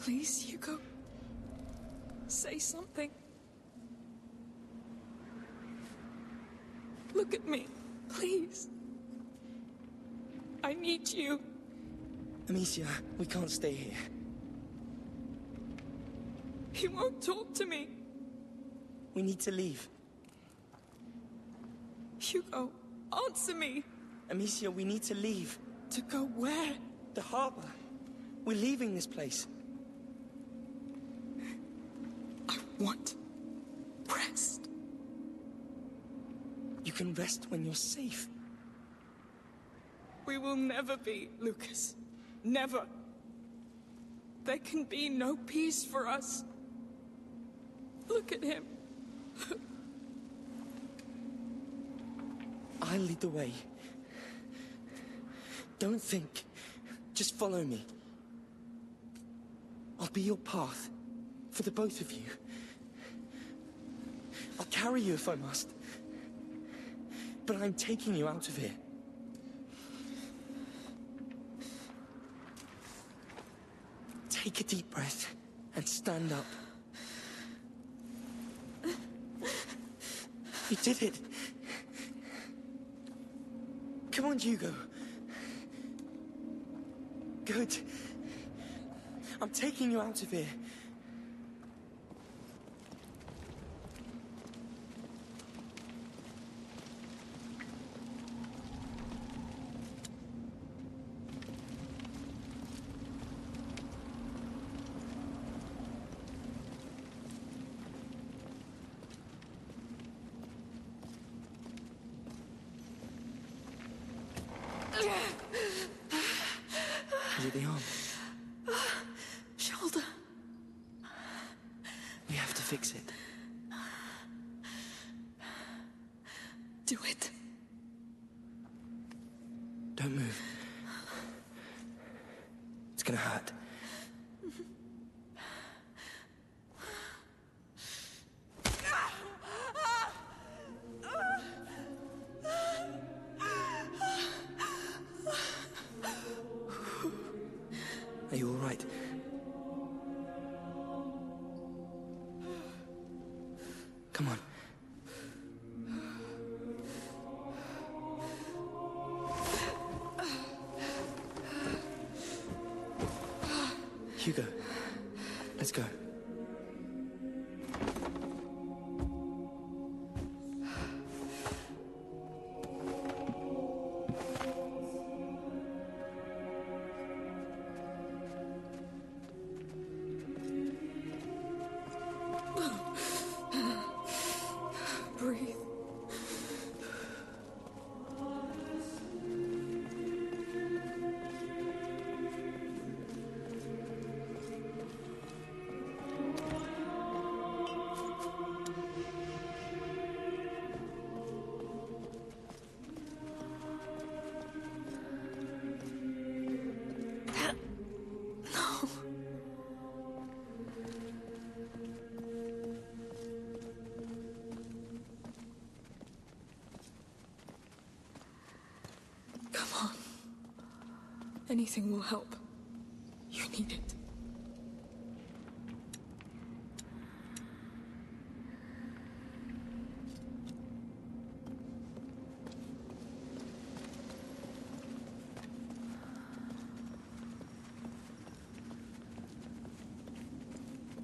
Please, Hugo. Say something. Look at me, please. I need you. Amicia, we can't stay here. He won't talk to me. We need to leave. Hugo, answer me. Amicia, we need to leave. To go where? The harbor. We're leaving this place. I want rest. You can rest when you're safe. We will never be, Lucas. Never. There can be no peace for us. Look at him. I'll lead the way. Don't think. Just follow me. I'll be your path. For the both of you. I'll carry you if I must. But I'm taking you out of here. Take a deep breath and stand up. You did it. Come on, Hugo. Good. I'm taking you out of here. Is it the arm? Shoulder. We have to fix it. Do it. Don't move. It's gonna hurt. Come on. Anything will help. You need it.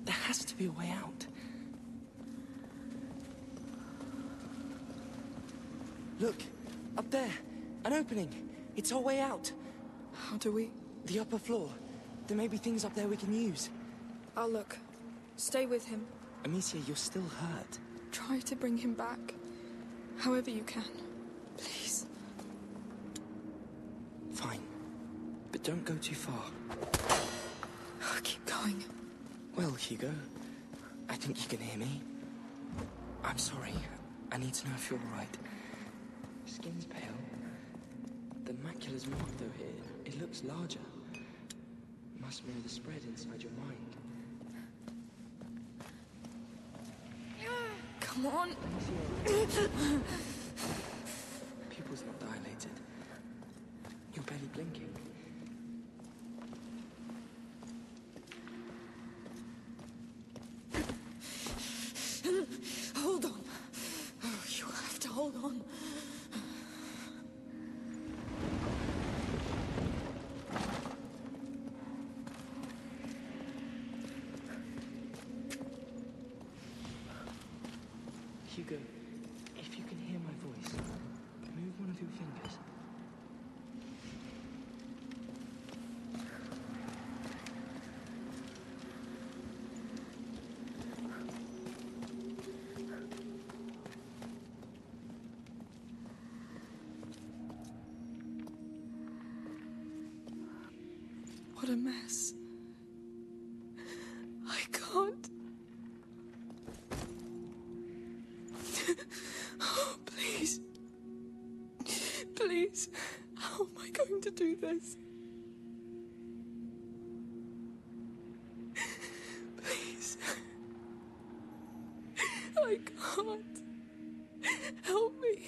There has to be a way out. Look, up there, an opening. It's our way out. How do we? The upper floor. There may be things up there we can use. I'll look. Stay with him. Amicia, you're still hurt. Try to bring him back. However you can. Please. Fine. But don't go too far. I Keep going. Well, Hugo, I think you can hear me. I'm sorry. I need to know if you're alright. Skin's pale. The macula's marked though here. It looks larger. Must mirror the spread inside your mind. Come on. If you can hear my voice, move one of your fingers. What a mess. How am I going to do this? Please. I can't. Help me.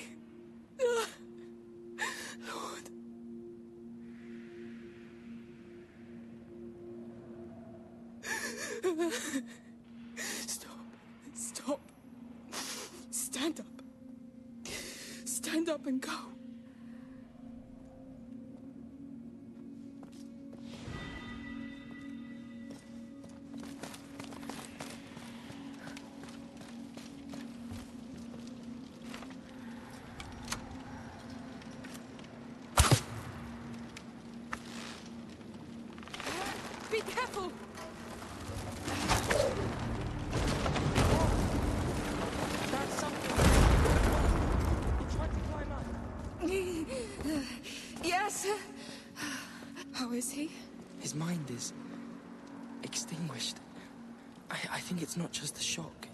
Is he? His mind is extinguished. I, I think it's not just the shock.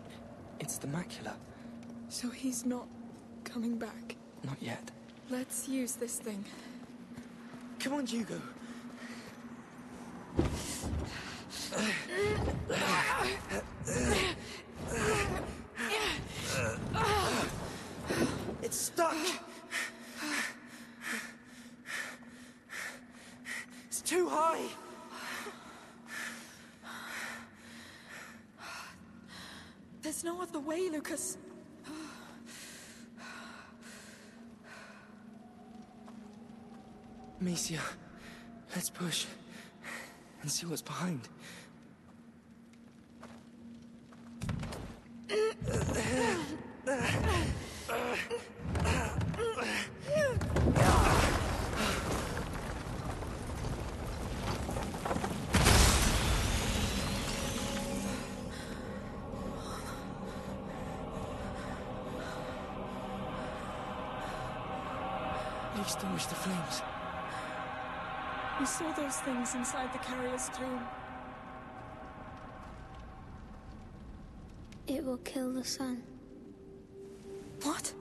It's the macula. So he's not coming back. Not yet. Let's use this thing. Come on, Hugo. It's stuck. It's too high. There's no other way, Lucas. Amicia, let's push and see what's behind. Extinguish the flames. We saw those things inside the carrier's tomb. It will kill the sun. What?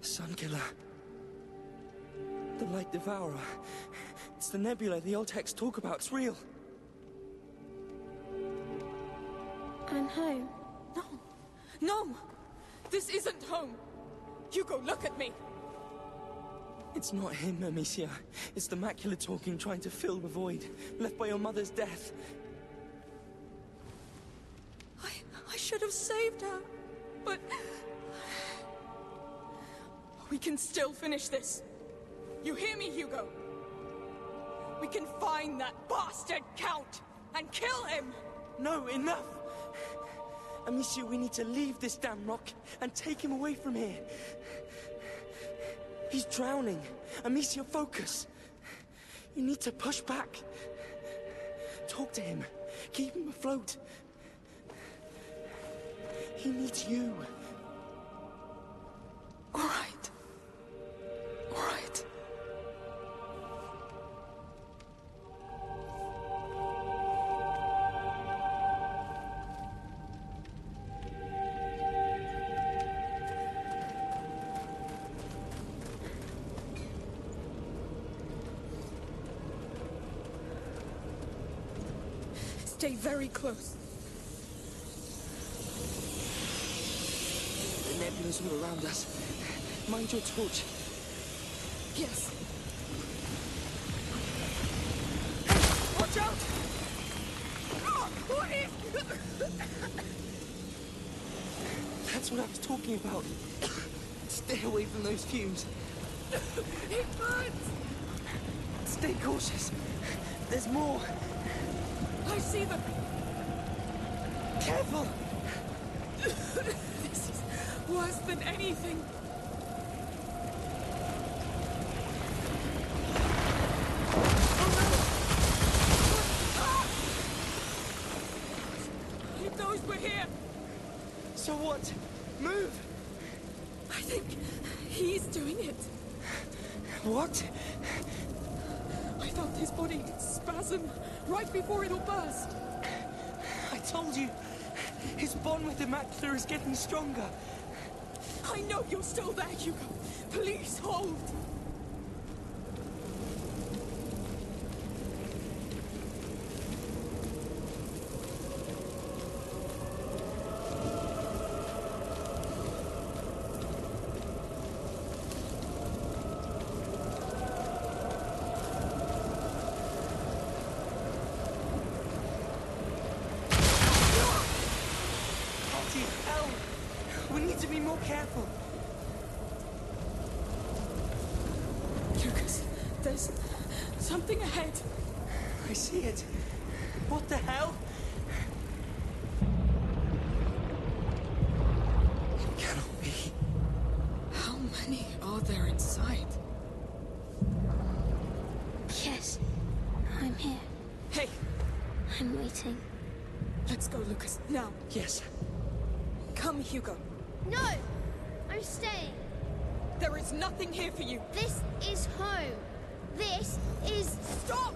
Sun Killer. The Light Devourer. It's the nebula the old texts talk about. It's real. I'm home. No. No! This isn't home! Hugo, look at me! It's not him, Amicia. It's the macula talking, trying to fill the void left by your mother's death. I, I should have saved her. But. We can still finish this. You hear me, Hugo? We can find that bastard Count and kill him! No, enough! Amicia, we need to leave this damn rock and take him away from here. He's drowning. Amicia, focus. You need to push back. Talk to him. Keep him afloat. He needs you. All right. Stay very close. The nebula's all around us. Mind your torch. Yes. Watch out! Ah, What is... That's what I was talking about. Stay away from those fumes. It burns! Stay cautious. There's more. I see them. Careful! This is worse than anything. It knows we're here. So what? Move! I think he's doing it. What? Felt his body spasm right before it'll burst. I told you! His bond with the Macula is getting stronger. I know you're still there, Hugo. Please hold. Bloody hell! We need to be more careful. Lucas, there's something ahead. I see it. What the hell? It cannot be. How many are there inside? Yes, I'm here. Hey, I'm waiting. let's go, Lucas. Now, Yes. come, Hugo. No! I'm staying. There is nothing here for you. This is home. This is. Stop!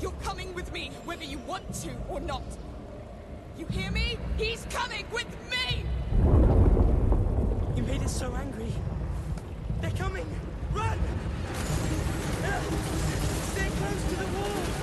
You're coming with me, whether you want to or not. You hear me? He's coming with me! You made us so angry. They're coming! Run! Stay close to the wall!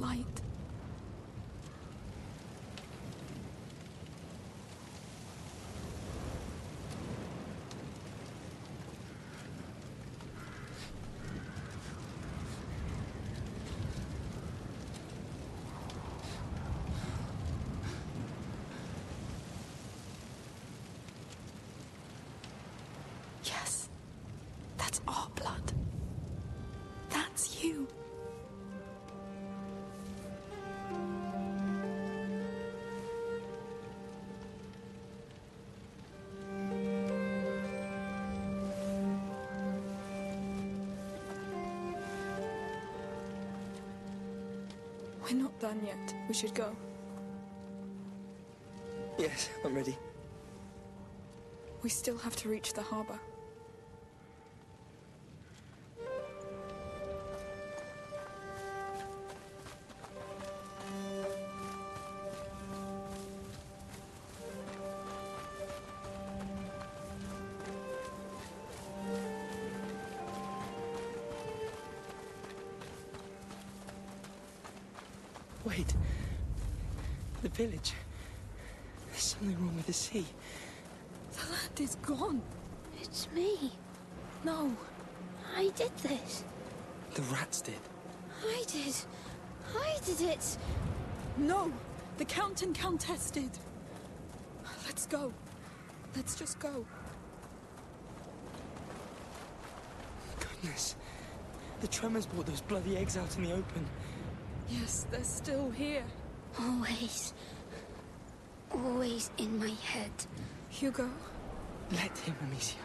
Light. We're not done yet. We should go. Yes, I'm ready. We still have to reach the harbor. The rats did. I did. I did it. No! The Count and Countess did. Let's go. Let's just go. Goodness. The tremors brought those bloody eggs out in the open. Yes, they're still here. Always. Always in my head. Hugo, Let him, Amicia.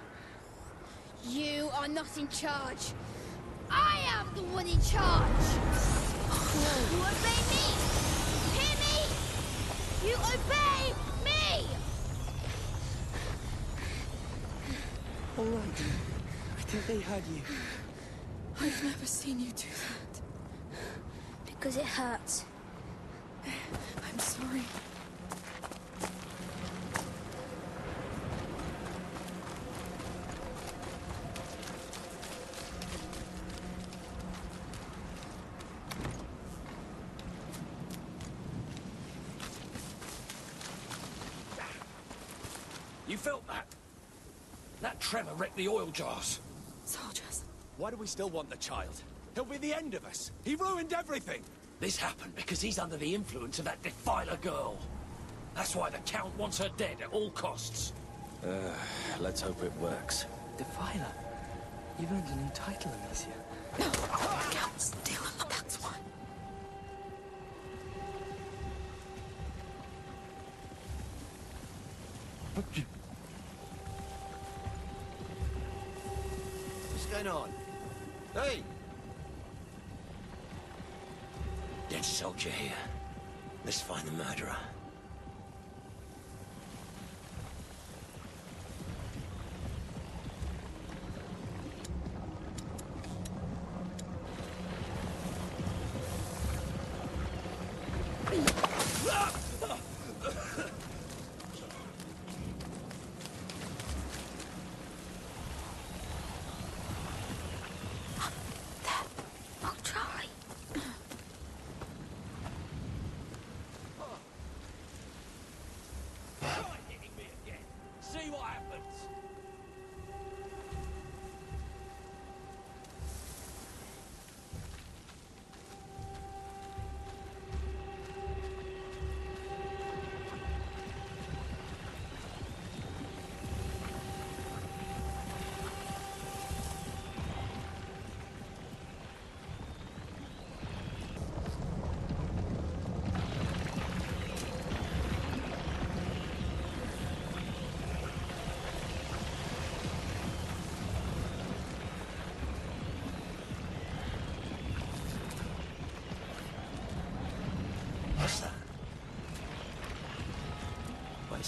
You are not in charge. I am the one in charge. You obey me. Hear me? You obey me. All right. I think they heard you. I've never seen you do that. Because it hurts. I'm sorry. Felt that? That tremor wrecked the oil jars. Soldiers. Why do we still want the child? He'll be the end of us. He ruined everything. This happened because he's under the influence of that defiler girl. That's why the Count wants her dead at all costs. Uh, let's hope it works. Defiler. You've earned a new title, Amicia. No! Count still That's why. What's on? Hey! Dead soldier here. Let's find the murderer.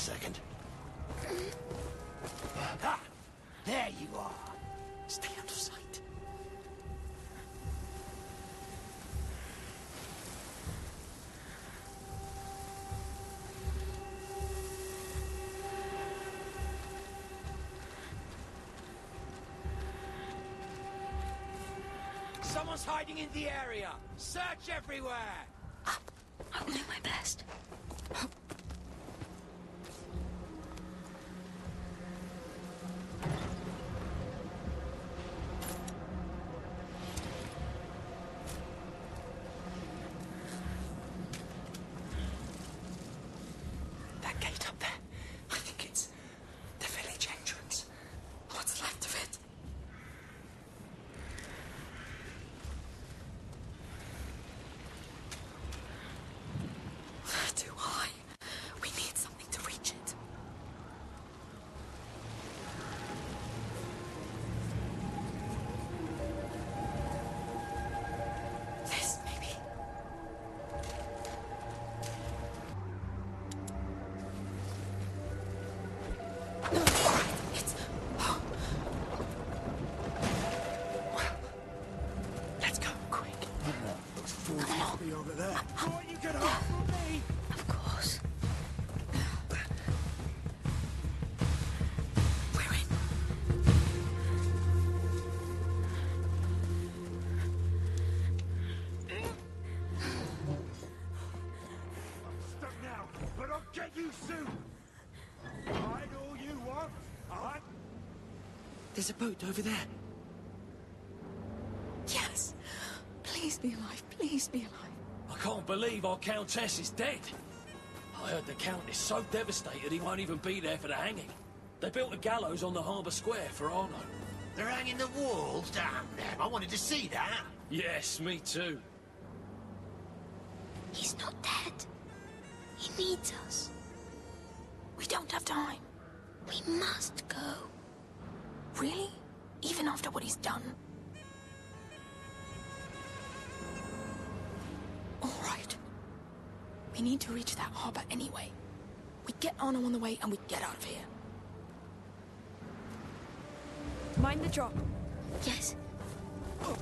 Second. Ah! There you are. Stay out of sight. Someone's hiding in the area. Search everywhere. I'll do my best. There's a boat over there. Yes. Please. Please be alive. Please be alive. I can't believe our Countess is dead. I heard the Count is so devastated he won't even be there for the hanging. They built a gallows on the harbour square for Arnaud. They're hanging the walls? Damn them, I wanted to see that. Yes, me too. He's not dead. He needs us. We don't have time. We must go. Really? Even after what he's done? All right. We need to reach that harbor anyway. We get Arnaud on the way and we get out of here. Mind the drop. Yes. Here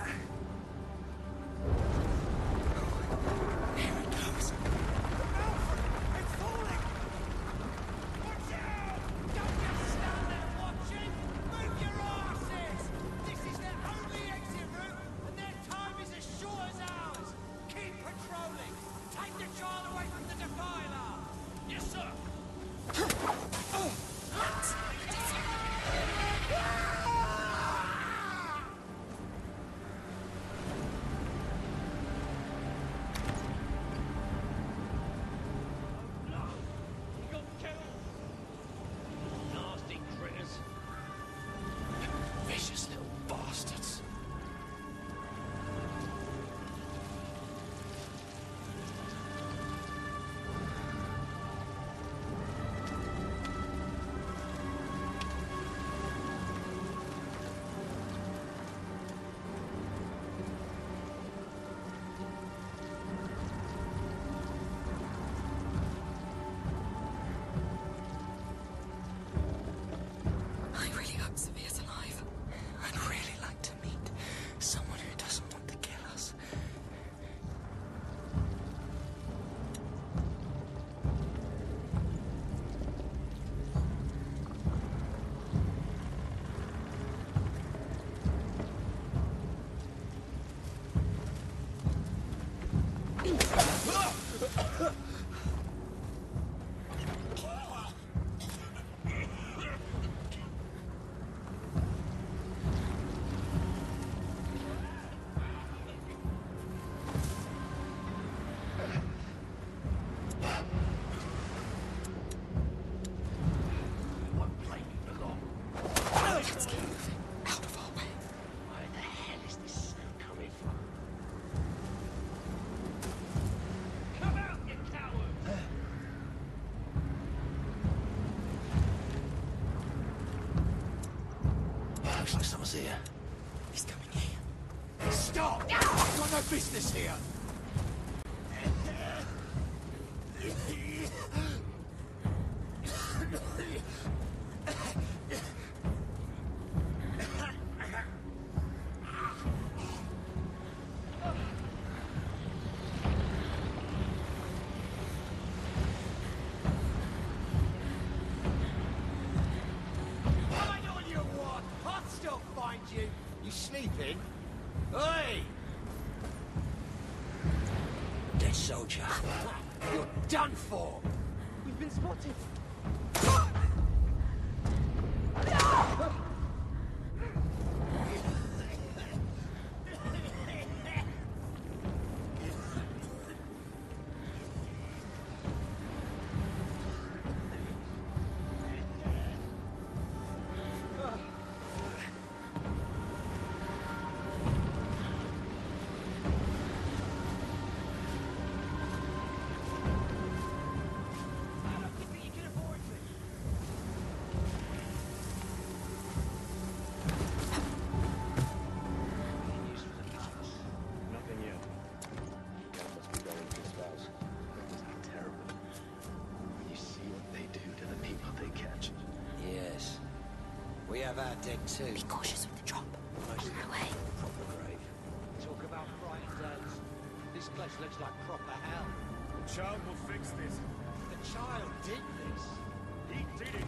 Someone's here. He's coming here. Stop! I've got no business here! Soldier. You're done for! We've been spotted! Have our dead too. Be cautious with the drop. Most On our way. proper grave. Talk about frightened days. This place looks like proper hell. The child will fix this. The child did this. He did it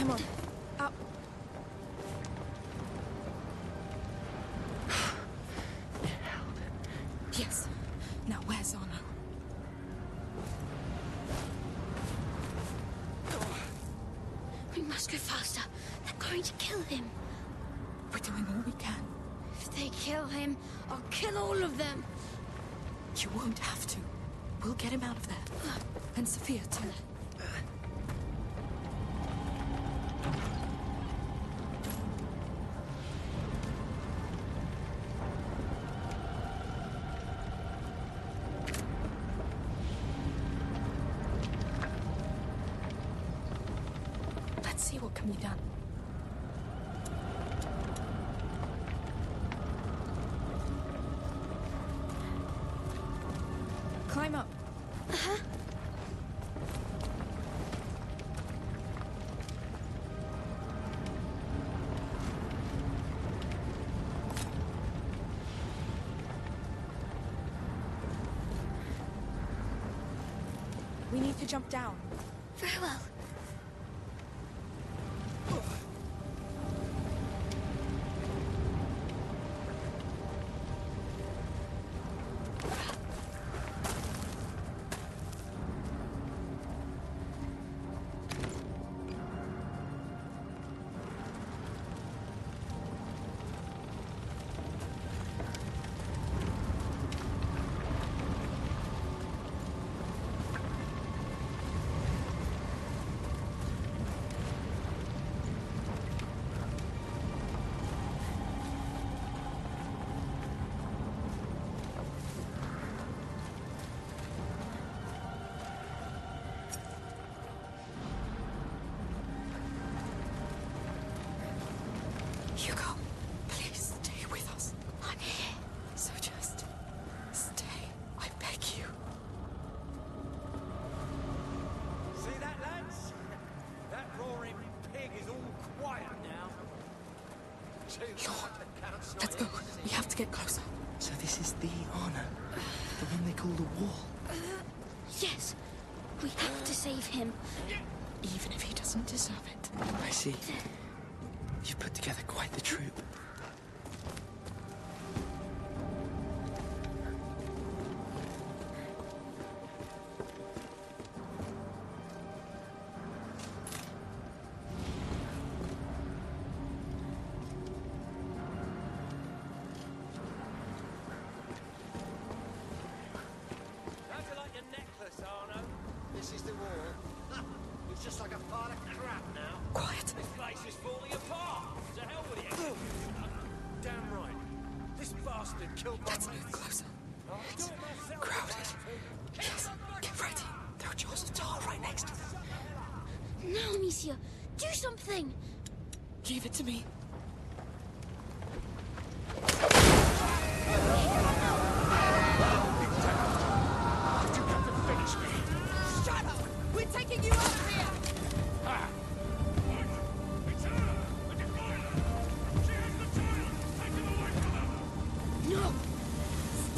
Come on. Up. Yes. Now where's Arnaud? We must go faster. They're going to kill him. We're doing all we can. If they kill him, I'll kill all of them. You won't have to. We'll get him out of there. And Sophia, too. We need to jump down. Very Let's go. here to see We have to get closer. So this is the Arnaud, the one they call the Wall. Uh, yes. We have to save him. Even if he doesn't deserve it. I see. You've put together quite the troop.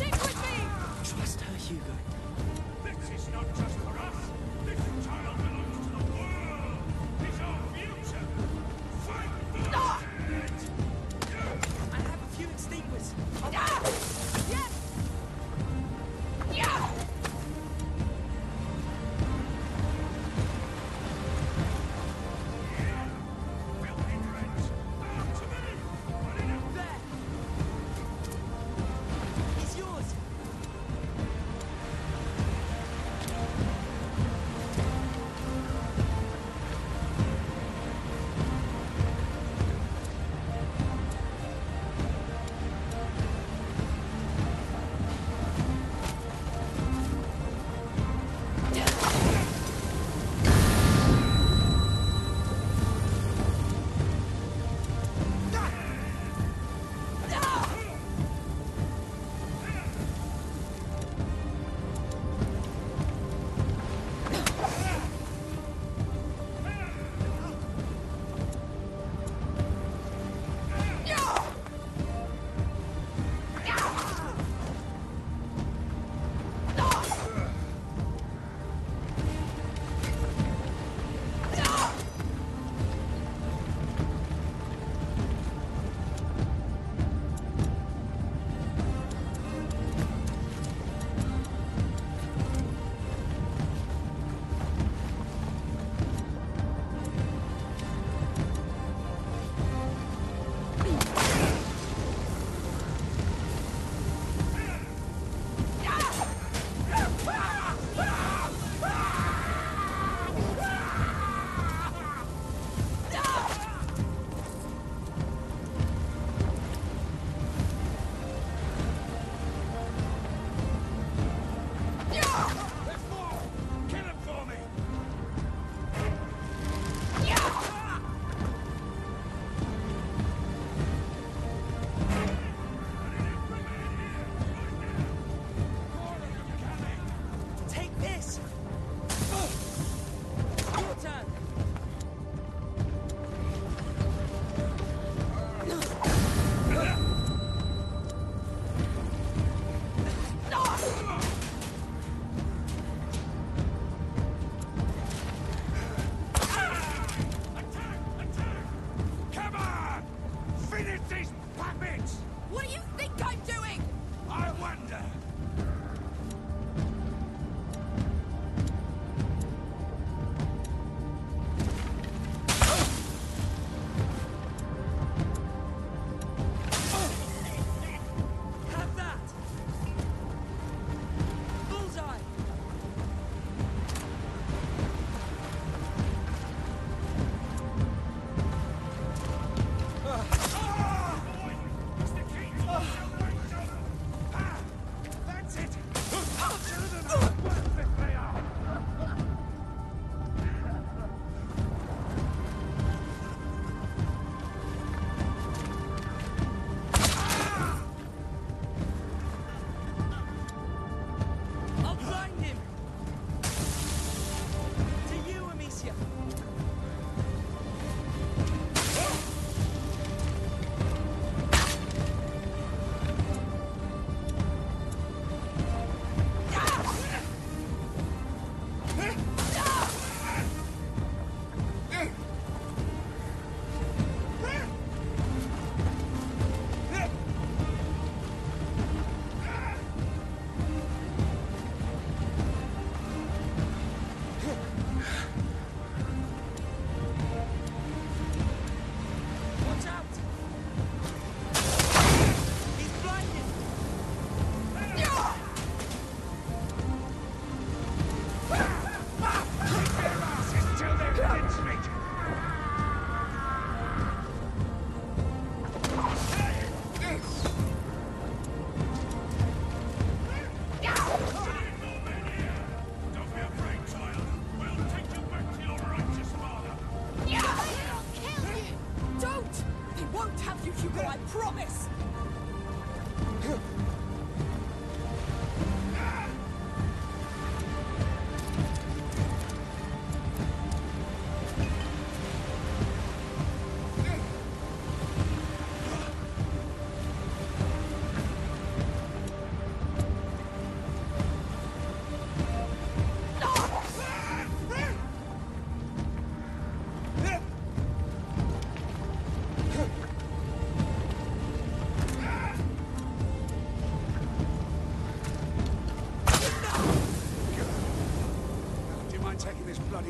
Stick with me! Trust her, Hugo. This is not just for us. This child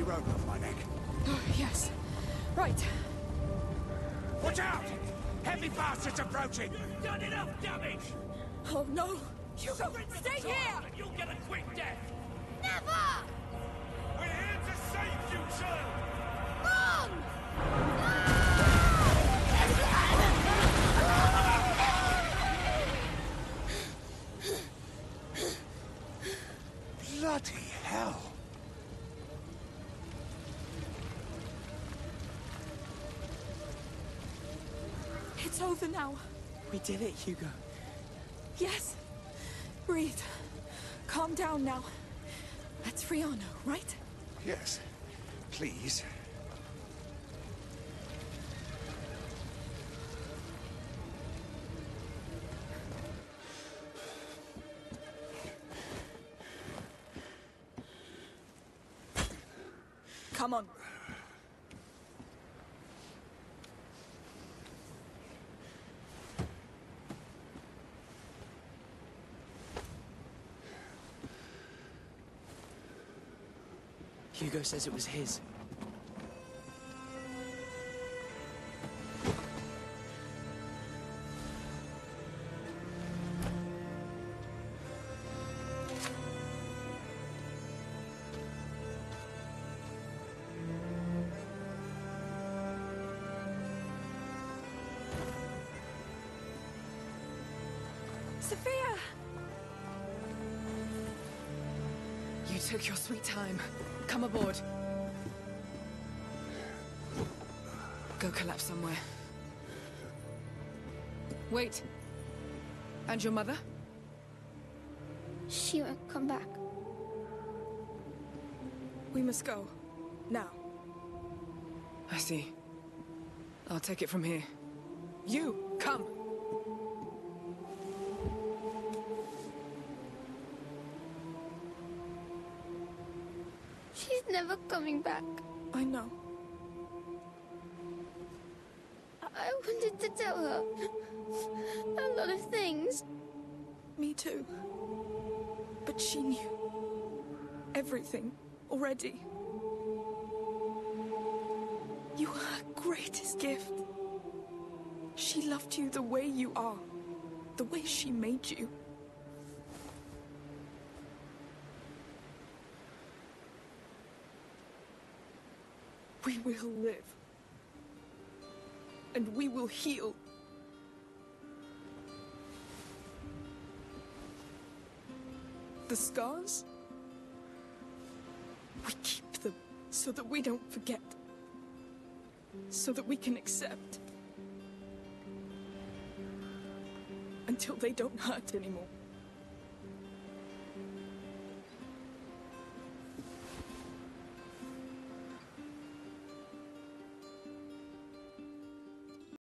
this rope off my neck. Oh, yes. Right. Watch out! Heavy bastards approaching! You've done enough damage! Oh, no. Hugo, stay here! And you'll get a quick death! Now. We did it, Hugo. Yes. Breathe. Calm down now. That's Rihanna, right? Yes. Please. Come on. Hugo says it was his. Sophia! You took your sweet time. Come aboard. Go collapse somewhere. Wait. And your mother? She won't come back. We must go. Now. I see. I'll take it from here. You, come. Never coming back. I know. I wanted to tell her a lot of things. Me too. But she knew everything already. You were her greatest gift. She loved you the way you are, the way she made you. We will live. And we will heal. The scars? We keep them so that we don't forget. So that we can accept. Until they don't hurt anymore.